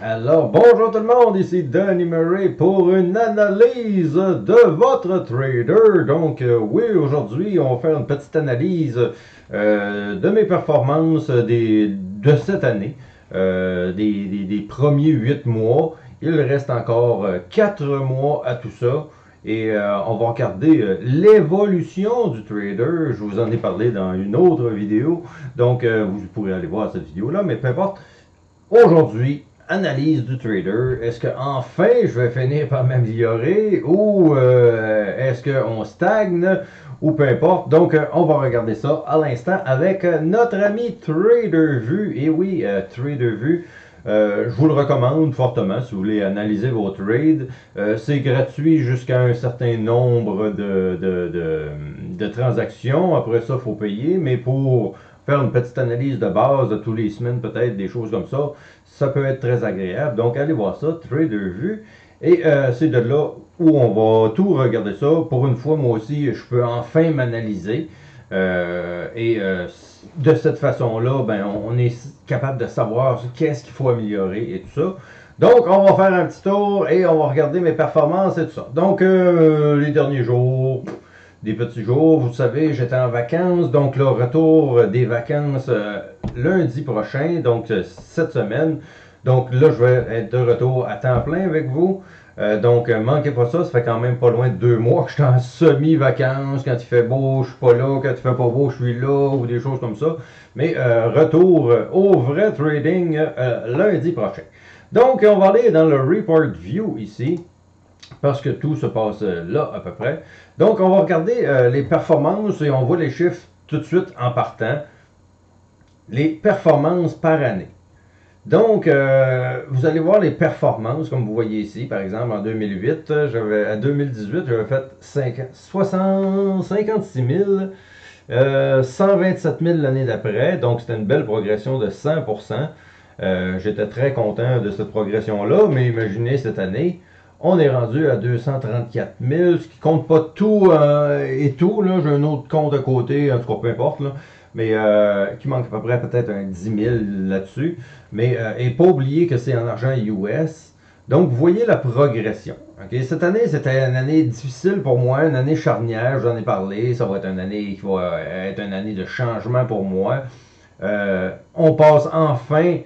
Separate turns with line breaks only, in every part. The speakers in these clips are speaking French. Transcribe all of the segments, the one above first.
Alors, bonjour tout le monde, ici Danny Murray pour une analyse de votre trader. Donc, euh, oui, aujourd'hui, on va faire une petite analyse euh, de mes performances des, de cette année, euh, des, des- des premiers 8 mois. Il reste encore 4 mois à tout ça. Et on va regarder l'évolution du trader. Je vous en ai parlé dans une autre vidéo. Donc, vous pourrez aller voir cette vidéo-là, mais peu importe. Aujourd'hui, analyse du trader. Est-ce que enfin je vais finir par m'améliorer ou euh, est-ce qu'on stagne ou peu importe? Donc, euh, on va regarder ça à l'instant avec euh, notre ami Trader Vue. Et oui, euh, euh, je vous le recommande fortement si vous voulez analyser vos trades. Euh, c'est gratuit jusqu'à un certain nombre de, de, de, de transactions. Après ça, il faut payer. Mais pour faire une petite analyse de base de tous les semaines, peut-être des choses comme ça, ça peut être très agréable. Donc, allez voir ça, Trader Vue. Et euh, c'est de là où on va tout regarder ça. Pour une fois, moi aussi, je peux enfin m'analyser. Euh, et euh, de cette façon-là, ben, on, est capable de savoir qu'est-ce qu'il faut améliorer et tout ça. Donc, on va faire un petit tour et on va regarder mes performances et tout ça. Donc, les derniers jours, des petits jours, vous savez, j'étais en vacances. Donc, le retour des vacances euh, lundi prochain, donc euh, cette semaine. Donc là, je vais être de retour à temps plein avec vous. Euh, donc, manquez pas ça, ça fait quand même pas loin de deux mois que je suis en semi-vacances. Quand il fait beau, je suis pas là. Quand il fait pas beau, je suis là, ou des choses comme ça. Mais retour au vrai trading lundi prochain. Donc, on va aller dans le Report View ici, parce que tout se passe là à peu près. Donc, on va regarder euh, les performances et on voit les chiffres tout de suite en partant. Les performances par année. Donc, euh, vous allez voir les performances, comme vous voyez ici, par exemple, en 2008, euh, j'avais, à 2018, j'avais fait 50 60 56 000, euh, 127 000 l'année d'après, donc c'était une belle progression de 100% Euh, J'étais très content de cette progression-là, mais imaginez cette année, on est rendu à 234 000, ce qui compte pas tout euh, et tout, là, j'ai un autre compte à côté, en tout cas, peu importe, là, mais euh, qui manque à peu près peut-être un 10 000 là-dessus. Mais euh, et pas oublier que c'est en argent US. Donc, vous voyez la progression. Cette année, c'était une année difficile pour moi, une année charnière, j'en ai parlé. Ça va être une année qui va être une année de changement pour moi. On passe enfin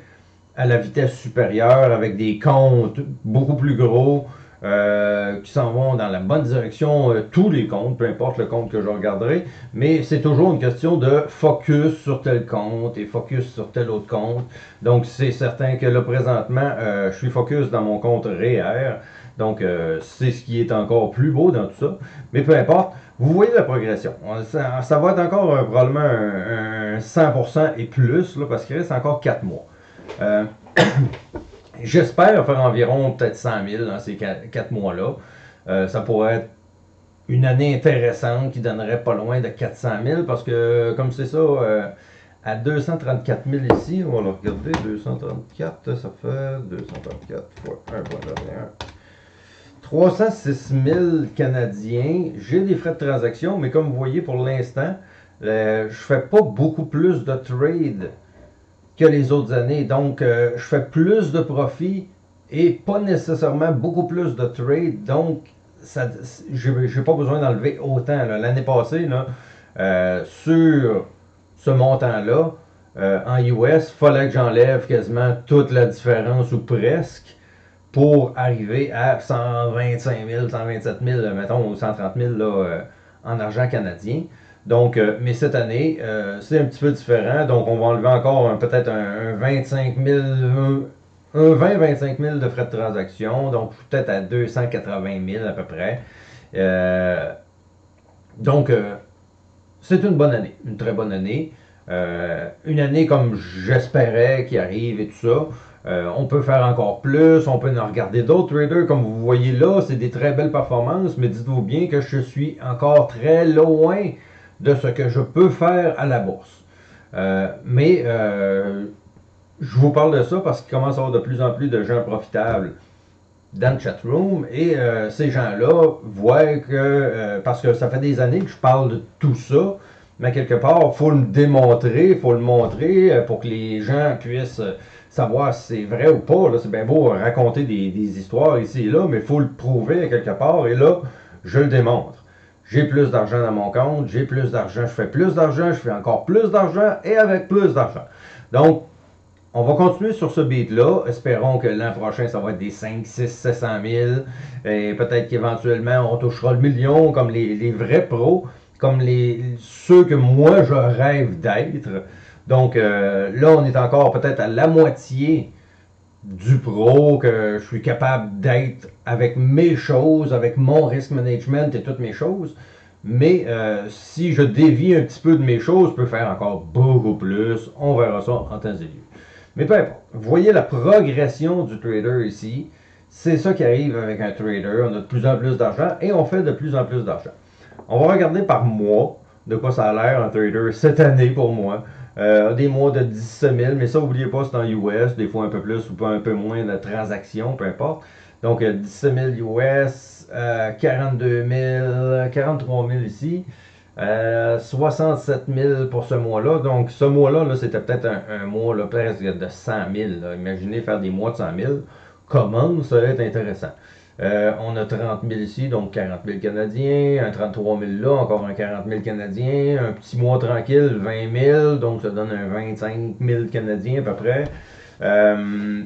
à la vitesse supérieure avec des comptes beaucoup plus gros euh, qui s'en vont dans la bonne direction, euh, tous les comptes, peu importe le compte que je regarderai, mais c'est toujours une question de focus sur tel compte et focus sur tel autre compte. Donc c'est certain que là présentement, euh, je suis focus dans mon compte REER, donc euh, c'est ce qui est encore plus beau dans tout ça, mais peu importe. Vous voyez la progression. On- Ça, va être encore probablement un, un 100% et plus, là, parce qu'il reste encore 4 mois. J'espère faire environ peut-être 100 000 dans ces 4 mois-là. Euh, ça pourrait être une année intéressante qui donnerait pas loin de 400 000 parce que, comme c'est ça, euh, à 234 000 ici, on va le regarder, 234, ça fait 234 fois 1,21. 306 000 Canadiens. J'ai des frais de transaction, mais comme vous voyez pour l'instant, euh, je fais pas beaucoup plus de trades que les autres années. Donc, euh, je fais plus de profits et pas nécessairement beaucoup plus de trades. Donc, ça, j'ai j'ai pas besoin d'enlever autant. L'année passée, là, euh, sur ce montant-là, euh, en US, fallait que j'enlève quasiment toute la différence ou presque pour arriver à 125 000, 127 000, mettons, ou 130 000 là, en argent canadien. Donc, euh, mais cette année, euh, c'est un petit peu différent. Donc, on va enlever encore peut-être un, un 25 000, un, un 20-25 000 de frais de transaction. Donc, peut-être à 280 000 à peu près. Euh, donc, c'est une bonne année, une très bonne année. Une année comme j'espérais qui arrive et tout ça. On peut faire encore plus, on peut en regarder d'autres traders comme vous voyez là, c'est des très belles performances, mais dites-vous bien que je suis encore très loin de ce que je peux faire à la bourse. Euh, mais euh, je vous parle de ça parce qu'il commence à y avoir de plus en plus de gens profitables dans le chatroom et euh, ces gens-là voient que, parce que ça fait des années que je parle de tout ça, mais quelque part, il faut le démontrer, il faut le montrer pour que les gens puissent savoir si c'est vrai ou pas. C'est bien beau raconter des, histoires ici et là, mais il faut le prouver quelque part. Et là, je le démontre. J'ai plus d'argent dans mon compte, j'ai plus d'argent, je fais plus d'argent, je fais encore plus d'argent et avec plus d'argent. Donc, on va continuer sur ce beat-là. Espérons que l'an prochain, ça va être des 5, 6, 700 000. Et peut-être qu'éventuellement, on touchera le million comme les, vrais pros, comme ceux que moi, je rêve d'être. Donc euh, là, on est encore peut-être à la moitié du pro que je suis capable d'être avec mes choses, avec mon risk management et toutes mes choses. Mais euh, si je dévie un petit peu de mes choses, je peux faire encore beaucoup plus. On verra ça en temps et lieu. Mais peu importe. Vous voyez la progression du trader ici. C'est ça qui arrive avec un trader. On a de plus en plus d'argent et on fait de plus en plus d'argent. On va regarder par mois de quoi ça a l'air un trader cette année pour moi. Euh, des mois de 17 000, mais ça, n'oubliez pas, c'est en US, des fois un peu plus ou un peu moins de transactions, peu importe. Donc, 17 000 US, 42 000, 43 000 ici. 67 euh, 000 pour ce mois-là. Donc, ce mois-là, -là, c'était peut-être un, mois là, presque de 100 000. Imaginez faire des mois de 100 000. Comment ça va être intéressant? Euh, on a 30 000 ici, donc 40 000 Canadiens, un 33 000 là, encore un 40 000 Canadiens, un petit mois tranquille, 20 000, donc ça donne un 25 000 Canadiens à peu près. Euh,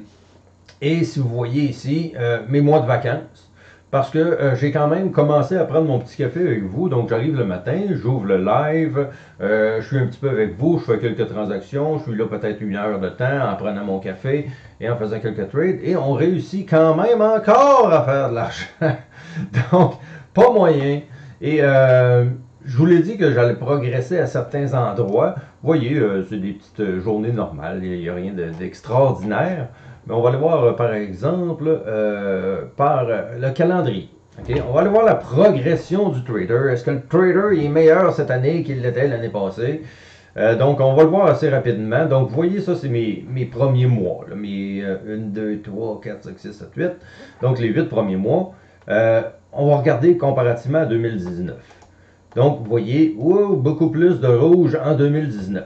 et si vous voyez ici, mes mois de vacances, parce que euh, j'ai quand même commencé à prendre mon petit café avec vous. Donc j'arrive le matin, j'ouvre le live, euh, je suis un petit peu avec vous, je fais quelques transactions, je suis là peut-être une heure de temps en prenant mon café et en faisant quelques trades. Et on réussit quand même encore à faire de l'argent. Donc, pas moyen. Et euh, je vous l'ai dit que j'allais progresser à certains endroits. Vous voyez, c'est des petites journées normales, il n'y a rien d'extraordinaire. Mais on va aller voir, euh, par exemple, euh, par euh, le calendrier. On va aller voir la progression du trader. Est-ce que le trader est meilleur cette année qu'il l'était l'année passée? donc, on va le voir assez rapidement. Donc, vous voyez, ça, c'est mes, premiers mois. mes 1, 2, 3, 4, 5, 6, 7, 8. Donc, les 8 premiers mois. on va regarder comparativement à 2019. Donc, vous voyez, beaucoup plus de rouge en 2019.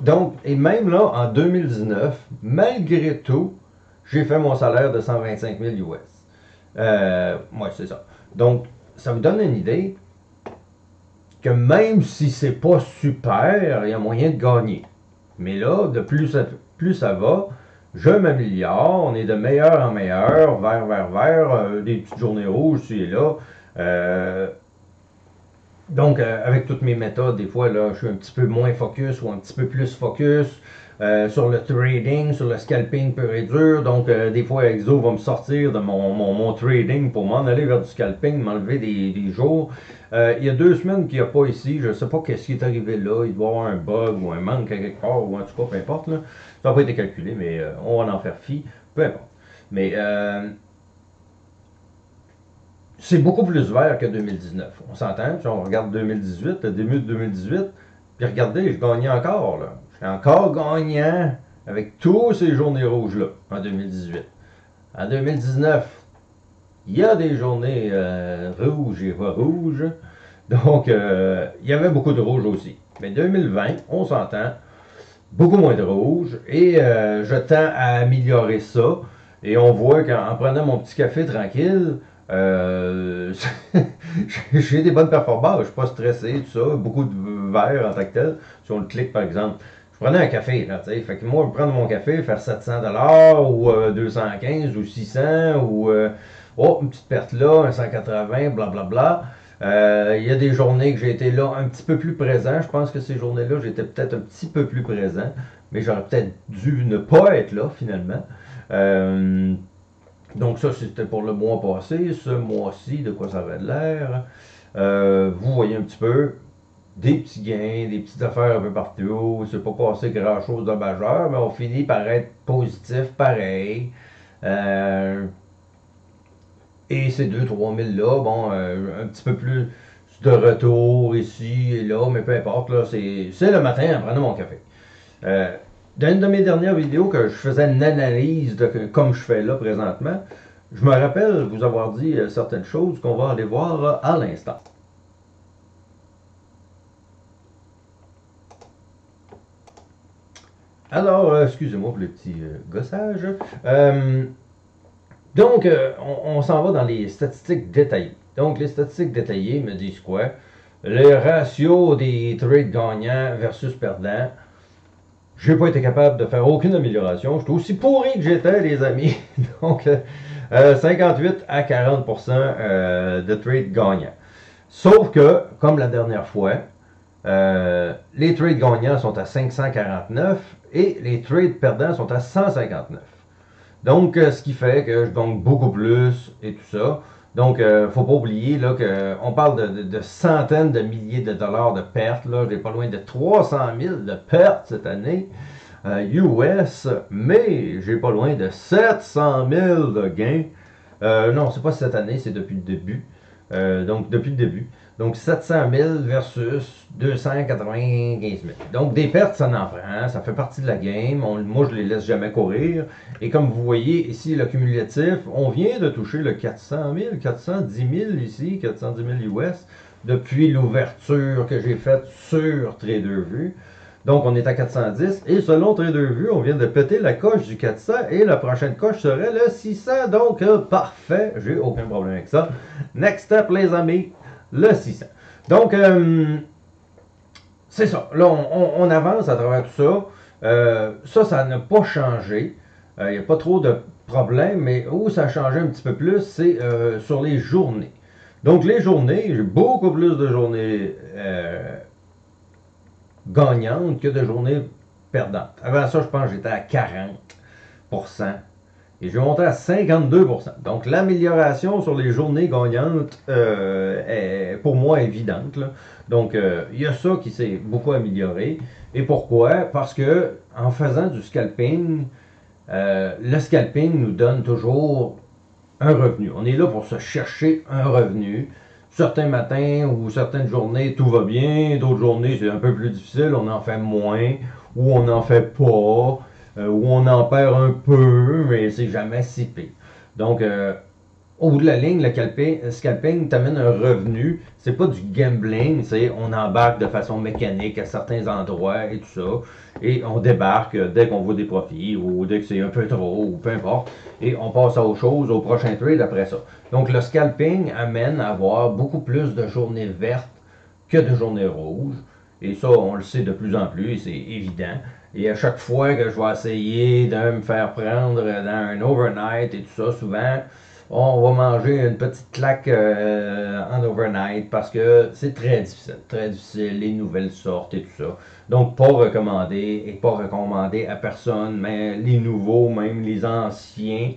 Donc, et même là, en 2019, malgré tout, j'ai fait mon salaire de 125 000 US. Euh, ouais, c'est ça. Donc, ça vous donne une idée que même si c'est pas super, il y a moyen de gagner. Mais là, de plus, plus ça va, je m'améliore, on est de meilleur en meilleur, vert, vert, vert, euh, des petites journées rouges et là. Euh, donc, avec toutes mes méthodes, des fois, là, je suis un petit peu moins focus ou un petit peu plus focus. Euh, sur le trading, sur le scalping pur et dur. Donc, euh, des fois, Exo va me sortir de mon, mon, trading pour m'en aller vers du scalping, m'enlever des, des, jours. Euh, il y a deux semaines qu'il n'y a pas ici. Je ne sais pas qu'est-ce qui est arrivé là. Il doit y avoir un bug ou un manque quelque part, ou en tout cas, peu importe. Là. Ça n'a pas été calculé, mais on va en faire fi. Peu importe. Mais c'est beaucoup plus vert que 2019. On s'entend, si on regarde 2018, le début de 2018, puis regardez, je gagnais encore. Là encore gagnant avec tous ces journées rouges-là en 2018. En 2019, il y a des journées euh, rouges et pas rouges. Donc, euh, il y avait beaucoup de rouge aussi. Mais 2020, on s'entend, beaucoup moins de rouge. Et euh, je tends à améliorer ça. Et on voit qu'en prenant mon petit café tranquille, j'ai des bonnes performances. Je ne suis pas stressé, tout ça. Beaucoup de verre en tant que tel. Si on le clique, par exemple, je prenais un café, là, tu sais. Fait que moi, prendre mon café, faire 700 dollars ou 215 euh, ou 600 ou, euh, oh, une petite perte là, un 180, blablabla. Bla, euh, Il y a des journées que j'ai été là un petit peu plus présent. Je pense que ces journées-là, j'étais peut-être un petit peu plus présent, mais j'aurais peut-être dû ne pas être là, finalement. donc ça, c'était pour le mois passé. Ce mois-ci, de quoi ça avait l'air? vous voyez un petit peu, des petits gains, des petites affaires un peu partout. C'est pas passé grand chose de majeur, mais on finit par être positif pareil. Euh, et ces 2-3 000 là, bon, euh, un petit peu plus de retour ici et là, mais peu importe, là, c'est le matin en prenant mon café. Euh, dans une de mes dernières vidéos que je faisais une analyse de comme je fais là présentement, je me rappelle vous avoir dit certaines choses qu'on va aller voir à l'instant. Alors, euh, excusez-moi pour le petit euh, gossage. Euh, donc, on, s'en va dans les statistiques détaillées. Donc, les statistiques détaillées me disent quoi? Le ratio des trades gagnants versus perdants. J'ai pas été capable de faire aucune amélioration. J'étais aussi pourri que j'étais, les amis. Donc, euh, euh, 58 à 40% euh, de trades gagnants. Sauf que, comme la dernière fois, euh, les trades gagnants sont à 549 et les trades perdants sont à 159. Donc, euh, ce qui fait que je gagne beaucoup plus et tout ça. Donc, euh, faut pas oublier là, que on parle de, de- centaines de milliers de dollars de pertes. Là. J'ai pas loin de 300 000 de pertes cette année euh, US, mais j'ai pas loin de 700 000 de gains. Euh, non, c'est pas cette année, c'est depuis le début. Euh, donc, depuis le début. Donc, 700 000 versus 295 000. Donc, des pertes, ça en prend. hein. Ça fait partie de la game. Moi, je les laisse jamais courir. Et comme vous voyez ici, le cumulatif, on vient de toucher le 400 000, 410 000 ici, 410 000 US, depuis l'ouverture que j'ai faite sur TraderVue. Donc, on est à 410. Et selon TraderVue, on vient de péter la coche du 400 et la prochaine coche serait le 600. Donc, euh, parfait. J'ai aucun problème avec ça. Next step, les amis, le 600. Donc, euh, c'est ça. Là, on, avance à travers tout ça. Euh, ça, ça n'a pas changé. Il n'y a pas trop de problèmes, mais où ça a changé un petit peu plus, c'est euh, sur les journées. Donc, les journées, j'ai beaucoup plus de journées euh, gagnantes que de journées perdantes. Avant ça, je pense que j'étais à 40%. Et j'ai monté à 52%. Donc, l'amélioration sur les journées gagnantes euh, est pour moi évidente. Donc, euh, il y a ça qui s'est beaucoup amélioré. Et pourquoi? Parce que en faisant du scalping, euh, le scalping nous donne toujours un revenu. On est là pour se chercher un revenu. Certains matins ou certaines journées, tout va bien. D'autres journées, c'est un peu plus difficile. On en fait moins ou on n'en fait pas. Euh, ou on en perd un peu, mais c'est jamais si pire. Donc, euh, au bout de la ligne, le le scalping t'amène un revenu. C'est pas du gambling, c'est on embarque de façon mécanique à certains endroits et tout ça. Et on débarque euh, dès qu'on voit des profits ou dès que c'est un peu trop ou peu importe. Et on passe à autre chose, au prochain trade après ça. Donc le scalping amène à avoir beaucoup plus de journées vertes que de journées rouges. Et ça, on le sait de plus en plus, c'est évident. Et à chaque fois que je vais essayer de me faire prendre dans un overnight et tout ça, souvent, on va manger une petite claque euh, en overnight parce que c'est très difficile, très difficile, les nouvelles sortent et tout ça. Donc, pas recommandé et pas recommandé à personne, mais les nouveaux, même les anciens.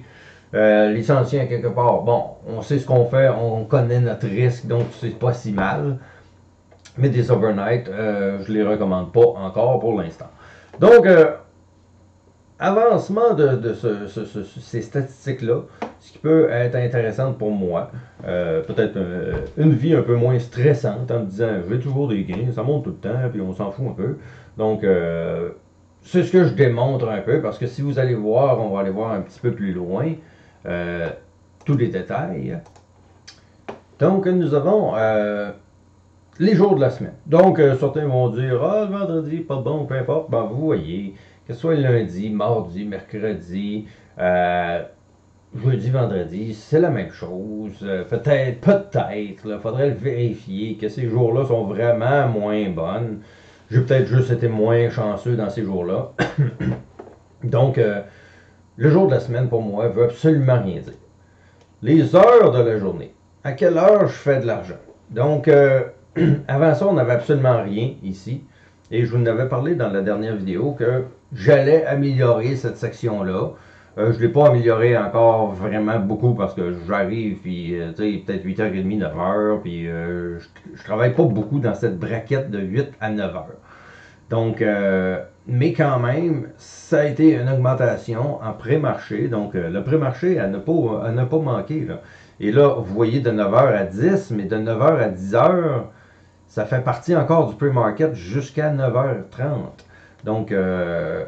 Euh, les anciens, quelque part, bon, on sait ce qu'on fait, on connaît notre risque, donc c'est pas si mal. Mais des overnight, euh, je les recommande pas encore pour l'instant. Donc, euh, avancement de, de ce- ce- ce- ces statistiques-là, ce qui peut être intéressant pour moi, euh, peut-être euh, une vie un peu moins stressante en me disant j'ai toujours des gains, ça monte tout le temps, puis on s'en fout un peu. Donc, c'est ce que je démontre un peu, parce que si vous allez voir, on va aller voir un petit peu plus loin tous les détails. Donc, nous avons les jours de la semaine. Donc, euh, certains vont dire Ah, le vendredi, pas bon, peu importe. Ben, vous voyez, que ce soit lundi, mardi, mercredi, euh, jeudi, vendredi, c'est la même chose. Euh, peut-être, peut-être, il faudrait le vérifier que ces jours-là sont vraiment moins bonnes. J'ai peut-être juste été moins chanceux dans ces jours-là. Donc, le jour de la semaine, pour moi, veut absolument rien dire. Les heures de la journée. À quelle heure je fais de l'argent? Donc, avant ça, on n'avait absolument rien ici. Et je vous en avais parlé dans la dernière vidéo que j'allais améliorer cette section-là. Euh, je ne l'ai pas amélioré encore vraiment beaucoup parce que j'arrive, puis euh, tu sais, peut-être 8h30, 9h, puis euh, je, je travaille pas beaucoup dans cette braquette de 8 à 9h. Donc, mais quand même, ça a été une augmentation en pré-marché. Donc, le pré-marché à ne pas, à ne pas. Là. Et là, vous voyez de 9h à 10, mais de 9h à 10h, ça fait partie encore du pre-market jusqu'à 9h30. Donc, euh,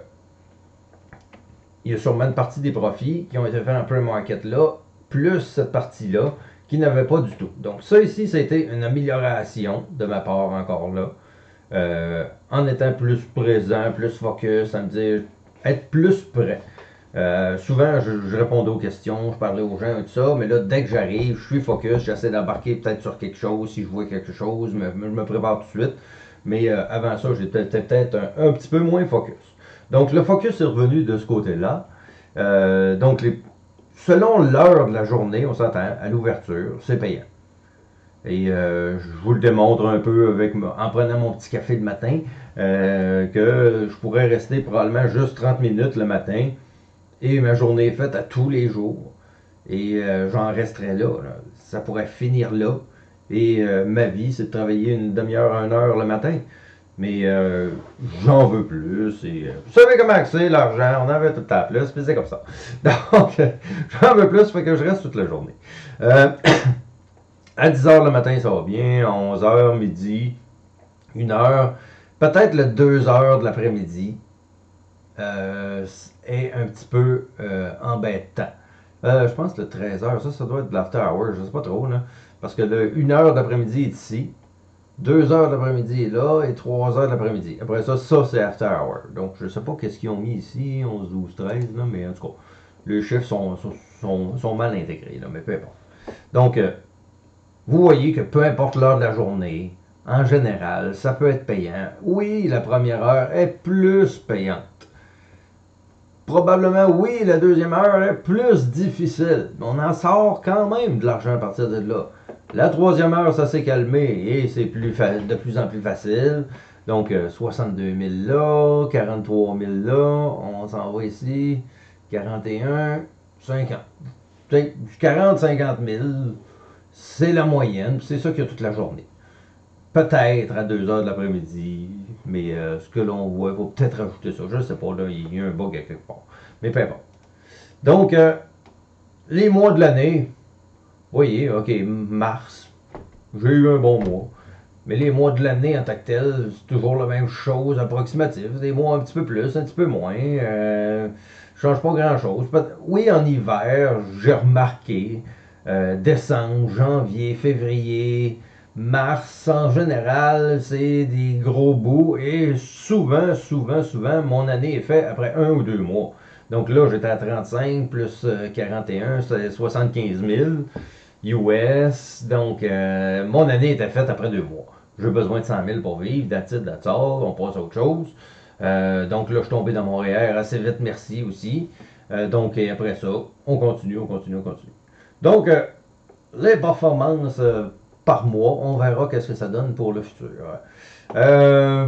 il y a sûrement une partie des profits qui ont été faits en pre-market là, plus cette partie-là qui n'avait pas du tout. Donc, ça ici, ça a été une amélioration de ma part encore là. euh, en étant plus présent, plus focus, ça me dire être plus prêt. Euh, souvent, je, répondais aux questions, je parlais aux gens et tout ça, mais là, dès que j'arrive, je suis focus, j'essaie d'embarquer peut-être sur quelque chose, si je vois quelque chose, je me prépare tout de suite. Mais euh, avant ça, j'étais peut-être un, petit peu moins focus. Donc, le focus est revenu de ce côté-là. Euh, donc, selon l'heure de la journée, on s'entend, à l'ouverture, c'est payant. Et je vous le démontre un peu avec en prenant mon petit café le matin, que je pourrais rester probablement juste 30 minutes le matin et ma journée est faite à tous les jours. Et euh, j'en resterai là, Ça pourrait finir là. Et euh, ma vie, c'est de travailler une demi-heure, une heure le matin. Mais euh, j'en veux plus. Et, vous savez comment c'est l'argent, on en veut tout le temps plus, puis c'est comme ça. Donc, j'en veux plus, fait que je reste toute la journée. à 10h le matin, ça va bien. 11h, midi, 1h, peut-être le 2h de l'après-midi est un petit peu euh, embêtant. Euh, je pense que le 13h, ça, ça doit être de l'after hour, je sais pas trop. Parce que le 1h d'après-midi est ici, 2h d'après-midi est là et 3h d'après-midi. Après ça, ça c'est after hour. Donc je sais pas qu'est-ce qu'ils ont mis ici, 11, 12, 13, là, mais en tout cas, les chiffres sont, sont, sont, mal intégrés, mais peu importe. Donc, euh, vous voyez que peu importe l'heure de la journée, en général, ça peut être payant. Oui, la première heure est plus payante. Probablement, oui, la deuxième heure est plus difficile. On en sort quand même de l'argent à partir de là. La troisième heure, ça s'est calmé et c'est plus de plus en plus facile. Donc, 62 euh, 000 là, 43 000 là, on s'en va ici, 41, 50. 40, 50 000, c'est la moyenne, c'est ça qu'il y a toute la journée. Peut-être à 2 heures de l'après-midi, mais euh, ce que l'on voit, il faut peut-être rajouter ça. Je ne sais pas, là, il y a un bug à quelque part. Mais peu importe. Donc, euh, les mois de l'année, voyez, OK, mars, j'ai eu un bon mois. Mais les mois de l'année en tant que tel, c'est toujours la même chose approximative. Des mois un petit peu plus, un petit peu moins. Euh, change pas grand-chose. Oui, en hiver, j'ai remarqué, décembre, janvier, février, Mars, en général, c'est des gros bouts et souvent, souvent, souvent, mon année est faite après un ou deux mois. Donc là, j'étais à 35 plus 41, euh, c'est 75 000 US. Donc, euh, mon année était faite après deux mois. J'ai besoin de 100 000 pour vivre, that's all, on passe à autre chose. Euh, donc là, je suis tombé dans mon REER assez vite, merci aussi. donc, après ça, on continue, on continue, on continue. Donc, les performances par mois. On verra qu'est-ce que ça donne pour le futur. Euh,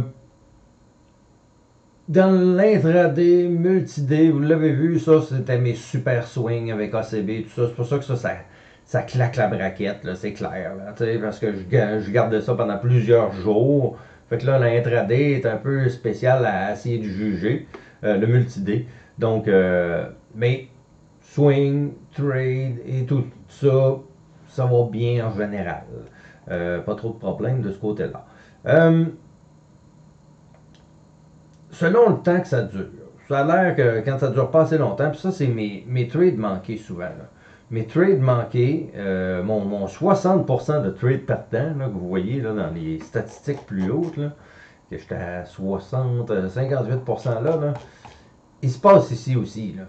dans l'intraday, multi-day, vous l'avez vu, ça c'était mes super swings avec ACB, tout ça. C'est pour ça que ça, ça, claque la braquette, c'est clair. parce que je, je gardais ça pendant plusieurs jours. Fait que là, l'intraday est un peu spécial à essayer de juger, euh, le multi-day. Donc, euh, mais swing, trade et tout ça, ça va bien en général. Euh, pas trop de problèmes de ce côté-là. Euh, selon le temps que ça dure, ça a l'air que quand ça dure pas assez longtemps, puis ça, c'est mes, mes trades manqués souvent. Mes trades manqués, euh, mon, 60% de trades perdants, là, que vous voyez là, dans les statistiques plus hautes, là, que j'étais à 60, 58% là, là, il se passe ici aussi. Là,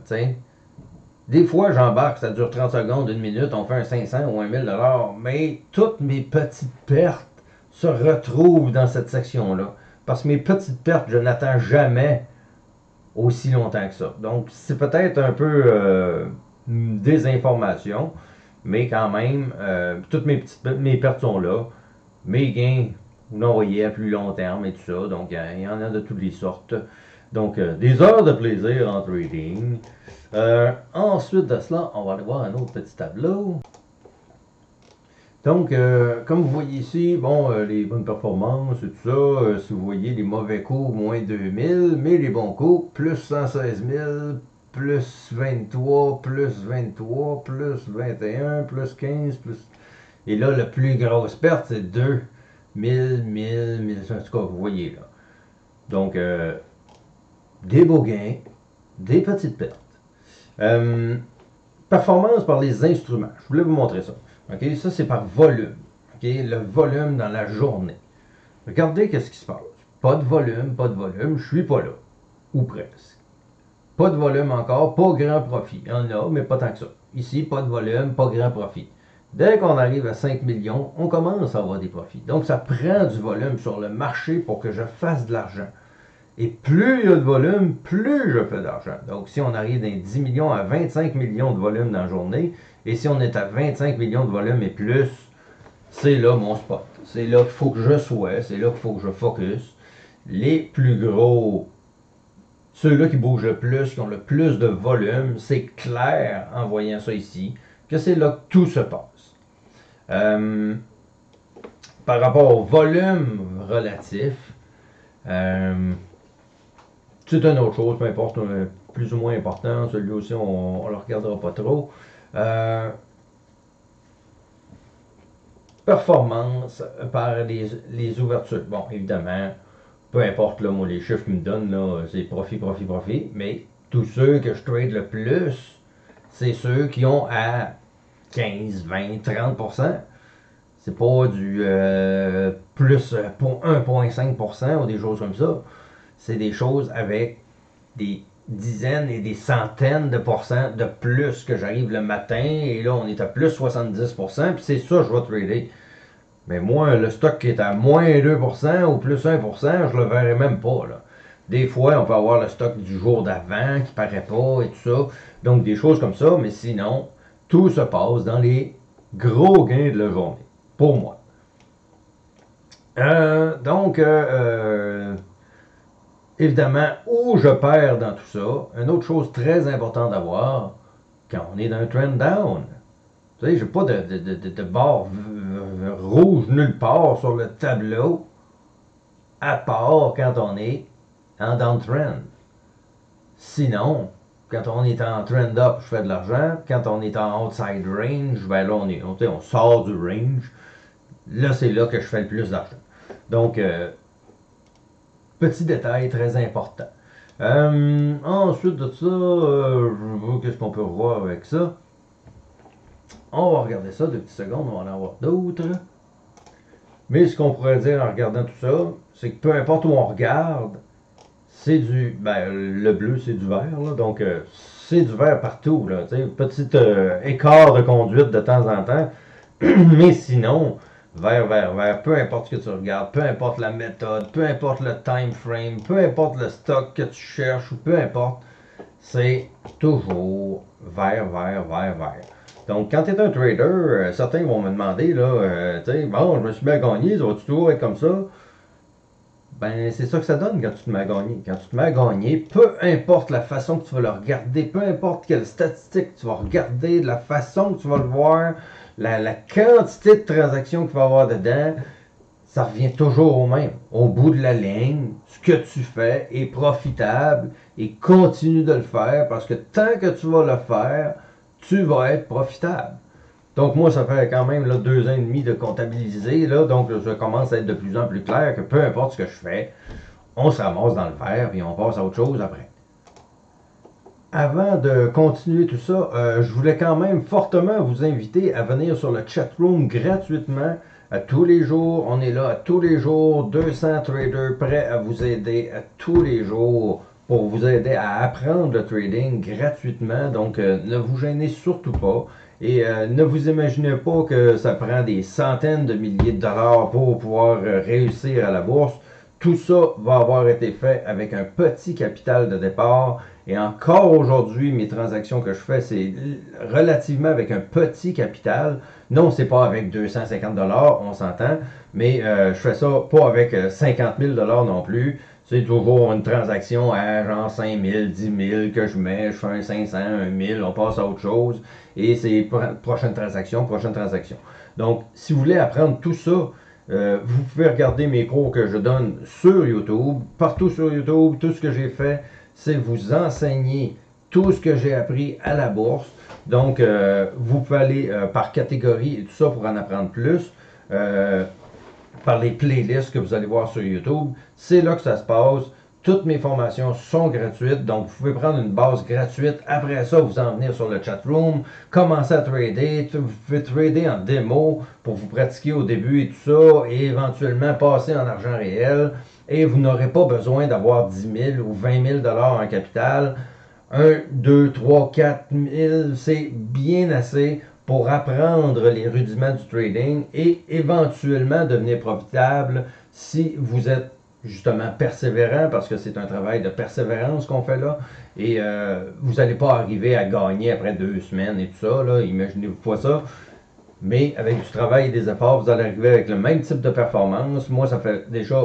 des fois, j'embarque, ça dure 30 secondes, une minute, on fait un 500 ou un 1000 mais toutes mes petites pertes se retrouvent dans cette section-là. Parce que mes petites pertes, je n'attends jamais aussi longtemps que ça. Donc, c'est peut-être un peu euh, des informations, mais quand même, euh, toutes mes, petites, mes pertes sont là. Mes gains, vous l'envoyez à plus long terme et tout ça. Donc, il y en a de toutes les sortes. Donc, euh, des heures de plaisir en trading. Euh, ensuite de cela, on va aller voir un autre petit tableau. Donc, euh, comme vous voyez ici, bon, les bonnes performances et tout ça, si vous voyez les mauvais coups, moins 2000, mais les bons coups, plus 116 000, plus 23, plus 23, plus 21, plus 15, plus... Et là, la plus grosse perte, c'est 2, 1000, 1000, 1000, en tout cas, vous voyez là. Donc, des beaux gains, des petites pertes. Euh, performance par les instruments. Je voulais vous montrer ça. Ça, c'est par volume. Le volume dans la journée. Regardez qu'est-ce qui se passe. pas de volume, pas de volume, je suis pas là. Ou presque. Pas de volume encore, pas grand profit. Il y en a, mais pas tant que ça. Ici, pas de volume, pas grand profit. Dès qu'on arrive à 5 millions, on commence à avoir des profits. Donc, ça prend du volume sur le marché pour que je fasse de l'argent. Et plus il y a de volume, plus je fais d'argent. Donc, si on arrive d'un 10 millions à 25 millions de volume dans la journée, et si on est à 25 millions de volume et plus, c'est là mon spot. C'est là qu'il faut que je sois, c'est là qu'il faut que je focus. Les plus gros, ceux-là qui bougent le plus, qui ont le plus de volume, c'est clair en voyant ça ici, que c'est là que tout se passe. Euh, par rapport au volume relatif, euh, c'est une autre chose, peu importe, plus ou moins important. Celui aussi, on ne le regardera pas trop. Euh, performance par les, ouvertures. Bon, évidemment, peu importe là, les chiffres qu'ils me donnent, c'est profit, profit, profit. Mais tous ceux que je trade le plus, c'est ceux qui ont à 15, 20, 30% C'est pas du euh, plus pour 1,5% ou des choses comme ça c'est des choses avec des dizaines et des centaines de pourcents de plus que j'arrive le matin et là on est à plus 70%, puis c'est ça je vais trader. Mais moi, le stock qui est à moins 2% ou plus 1%, je le verrai même pas. Des fois, on peut avoir le stock du jour d'avant qui paraît pas et tout ça. Donc des choses comme ça, mais sinon, tout se passe dans les gros gains de la journée. Pour moi. Euh, donc, euh, euh évidemment, où je perds dans tout ça, une autre chose très importante à voir, quand on est dans un trend down. Vous savez, je n'ai pas de, barre rouge nulle part sur le tableau, à part quand on est en downtrend. Sinon, quand on est en trend up, je fais de l'argent. Quand on est en outside range, ben là, on, est, on, sort du range. Là, c'est là que je fais le plus d'argent. Donc, euh, Petit détail très important. Euh, ensuite de ça, euh, qu'est-ce qu'on peut voir avec ça? On va regarder ça deux petites secondes, on va en avoir d'autres. Mais ce qu'on pourrait dire en regardant tout ça, c'est que peu importe où on regarde, c'est du. Ben, le bleu, c'est du vert, donc euh, c'est du vert partout. Là, petit écart de conduite de temps en temps. Mais sinon, vers, vers, vers, peu importe ce que tu regardes, peu importe la méthode, peu importe le time frame, peu importe le stock que tu cherches, ou peu importe, c'est toujours vers, vers, vers, vers. Donc, quand tu es un trader, euh, certains vont me demander, là, euh, tu sais, bon, je me suis bien gagné, ça va toujours être comme ça? Ben, c'est ça que ça donne quand tu te mets à gagner. Quand tu te mets à gagner, peu importe la façon que tu vas le regarder, peu importe quelle statistique tu vas regarder, de la façon que tu vas le voir, la, quantité de transactions qu'il va y avoir dedans, ça revient toujours au même. Au bout de la ligne, ce que tu fais est profitable et continue de le faire parce que tant que tu vas le faire, tu vas être profitable. Donc moi, ça fait quand même deux ans et demi de comptabiliser, donc je commence à être de plus en plus clair que peu importe ce que je fais, on se ramasse dans le vert et on passe à autre chose après avant de continuer tout ça, euh, je voulais quand même fortement vous inviter à venir sur le chat room gratuitement. À tous les jours, on est là à tous les jours, 200 traders prêts à vous aider à tous les jours pour vous aider à apprendre le trading gratuitement. Donc, euh, ne vous gênez surtout pas. Et euh, ne vous imaginez pas que ça prend des centaines de milliers de dollars pour pouvoir réussir à la bourse. Tout ça va avoir été fait avec un petit capital de départ et encore aujourd'hui, mes transactions que je fais, c'est relativement avec un petit capital. Non, c'est pas avec 250 dollars, on s'entend, mais euh, je fais ça pas avec 50 euh, 000 dollars non plus. C'est toujours une transaction à genre 5 000, 10 000 que je mets, je fais un 500, un 1000, on passe à autre chose. Et c'est prochaine transaction, prochaine transaction. Donc, si vous voulez apprendre tout ça, euh, vous pouvez regarder mes cours que je donne sur YouTube, partout sur YouTube, tout ce que j'ai fait c'est vous enseigner tout ce que j'ai appris à la bourse. Donc, euh, vous pouvez aller euh, par catégorie et tout ça pour en apprendre plus. Euh, par les playlists que vous allez voir sur YouTube. C'est là que ça se passe. Toutes mes formations sont gratuites, donc vous pouvez prendre une base gratuite. Après ça, vous en venir sur le chat room, commencer à trader. Vous pouvez trader en démo pour vous pratiquer au début et tout ça, et éventuellement passer en argent réel. Et vous n'aurez pas besoin d'avoir 10 000 ou 20 000 dollars en capital. 1, 2, 3, 4 000, c'est bien assez pour apprendre les rudiments du trading et éventuellement devenir profitable si vous êtes justement persévérant, parce que c'est un travail de persévérance qu'on fait là, et euh, vous n'allez pas arriver à gagner après deux semaines et tout ça, imaginez-vous pas ça, mais avec du travail et des efforts, vous allez arriver avec le même type de performance. Moi, ça fait déjà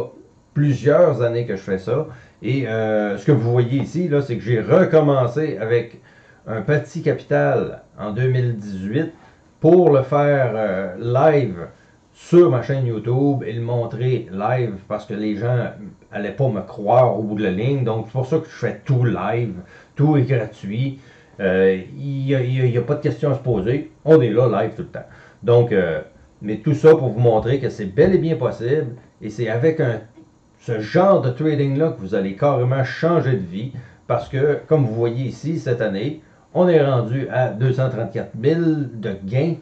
plusieurs années que je fais ça, et euh, ce que vous voyez ici, là, c'est que j'ai recommencé avec un petit capital en 2018 pour le faire euh, live sur ma chaîne YouTube et le montrer live parce que les gens n'allaient pas me croire au bout de la ligne. Donc, c'est pour ça que je fais tout live. Tout est gratuit. Euh, il n'y a, pas de questions à se poser. On est là live tout le temps. Donc, euh, mais tout ça pour vous montrer que c'est bel et bien possible. Et c'est avec un, ce genre de trading-là que vous allez carrément changer de vie. Parce que, comme vous voyez ici, cette année, on est rendu à 234 000 de gains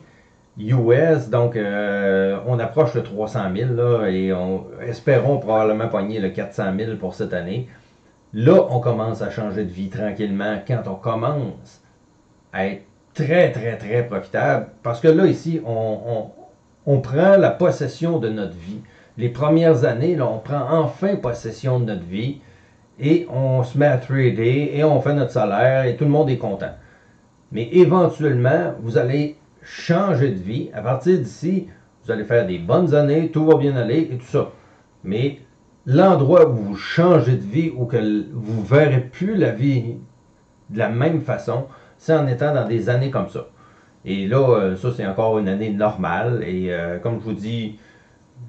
US, donc euh, on approche le 300 000 là, et on, espérons probablement pogner le 400 000 pour cette année. Là, on commence à changer de vie tranquillement quand on commence à être très, très, très profitable. Parce que là, ici, on, on, prend la possession de notre vie. Les premières années, là, on prend enfin possession de notre vie et on se met à trader et on fait notre salaire et tout le monde est content. Mais éventuellement, vous allez changer de vie. À partir d'ici, vous allez faire des bonnes années, tout va bien aller et tout ça. Mais l'endroit où vous changez de vie, ou que vous ne verrez plus la vie de la même façon, c'est en étant dans des années comme ça. Et là, euh, ça, c'est encore une année normale. Et euh, comme je vous dis,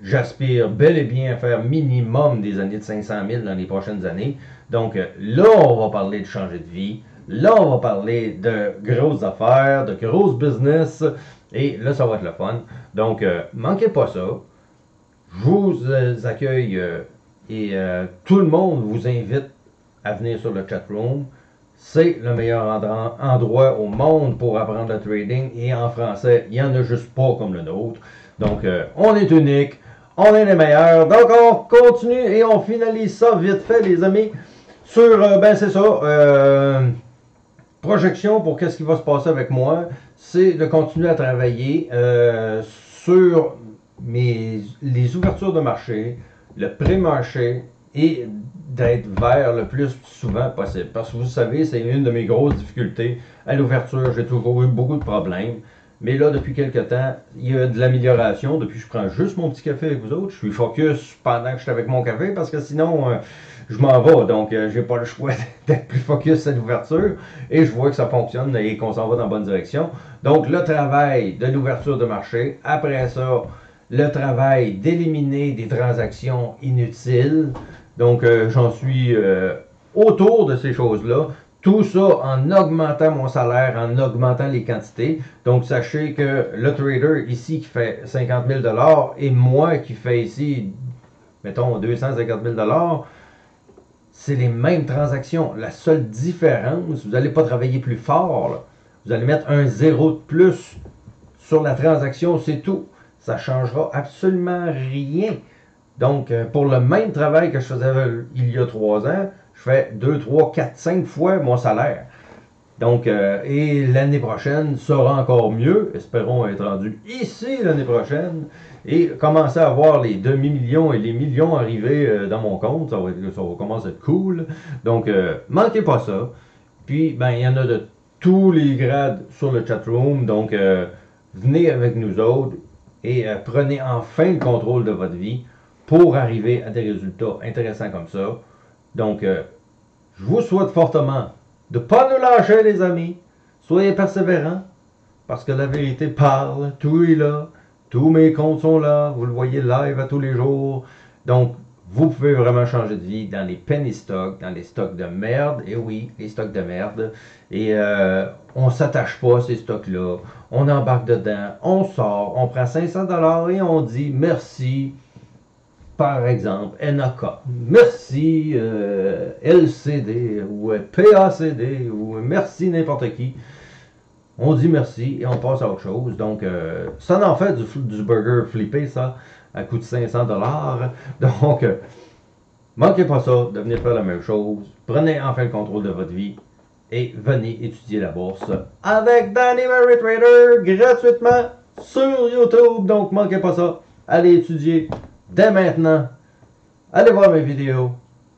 j'aspire bel et bien à faire minimum des années de 500 000 dans les prochaines années. Donc euh, là, on va parler de changer de vie. Là, on va parler de grosses affaires, de grosses business. Et là, ça va être le fun. Donc, euh, manquez pas ça. Je vous euh, accueille euh, et tout le monde vous invite à venir sur le chat room. C'est le meilleur endroit au monde pour apprendre le trading. Et en français, il n'y en a juste pas comme le nôtre. Donc, on est unique. On est les meilleurs. Donc, on continue et on finalise ça vite fait, les amis. Sur, ben c'est ça projection pour qu'est-ce qui va se passer avec moi, c'est de continuer à travailler euh, sur les ouvertures de marché, le pré-marché et d'être vert le plus souvent possible. Parce que vous savez, c'est une de mes grosses difficultés. À l'ouverture, j'ai toujours eu beaucoup de problèmes. Mais là, depuis quelques temps, il y a de l'amélioration. Depuis je prends juste mon petit café avec vous autres, je suis focus pendant que je suis avec mon café parce que sinon, euh, je m'en vais. Donc, euh, j'ai pas le choix d'être plus focus à l'ouverture. Et je vois que ça fonctionne et qu'on s'en va dans la bonne direction. Donc, le travail de l'ouverture de marché. Après ça, le travail d'éliminer des transactions inutiles. Donc, euh, j'en suis euh, autour de ces choses-là. Tout ça en augmentant mon salaire, en augmentant les quantités. Donc, sachez que le trader ici qui fait 50 000 et moi qui fais ici, mettons, 250 000 c'est les mêmes transactions. La seule différence, vous n'allez pas travailler plus fort. Vous allez mettre un zéro de plus sur la transaction, c'est tout. Ça ne changera absolument rien. Donc, euh, pour le même travail que je faisais il y a trois ans, je fais 2, 3, 4, 5 fois mon salaire. Donc, euh, et l'année prochaine sera encore mieux. Espérons être rendu ici l'année prochaine et commencer à voir les demi-millions et les millions arriver euh, dans mon compte. Ça va, ça va, commencer à être cool. Donc, euh, manquez pas ça. Puis, ben, il y en a de tous les grades sur le chat room. Donc, venez avec nous autres et prenez enfin le contrôle de votre vie pour arriver à des résultats intéressants comme ça. Donc, je vous souhaite fortement de ne pas nous lâcher, les amis. Soyez persévérants, parce que la vérité parle, tout est là, tous mes comptes sont là, vous le voyez live à tous les jours. Donc, vous pouvez vraiment changer de vie dans les penny stocks, dans les stocks de merde. Et oui, les stocks de merde. Et euh, on ne s'attache pas à ces stocks-là. On embarque dedans, on sort, on prend 500 dollars et on dit merci. Par exemple, NAK. Merci euh, LCD ou PACD ou merci n'importe qui. On dit merci et on passe à autre chose. Donc, euh, ça en fait du, burger flippé, ça, à coût de 500 dollars. Donc, euh, manquez pas ça de venir faire la même chose. Prenez enfin le contrôle de votre vie et venez étudier la bourse avec Danny Mary Trader gratuitement sur YouTube. Donc, manquez pas ça. Allez étudier dès maintenant. Allez voir mes vidéos.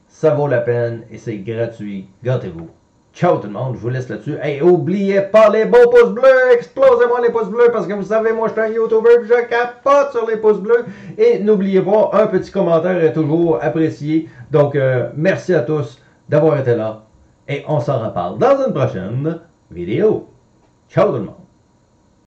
Ça vaut la peine et c'est gratuit. Gâtez-vous. Ciao tout le monde, je vous laisse là-dessus. Hey, oubliez pas les beaux pouces bleus, explosez-moi les pouces bleus parce que vous savez, moi je suis un YouTuber, je capote sur les pouces bleus. Et n'oubliez pas, un petit commentaire est toujours apprécié. Donc, euh, merci à tous d'avoir été là et on s'en reparle dans une prochaine vidéo. Ciao tout le monde.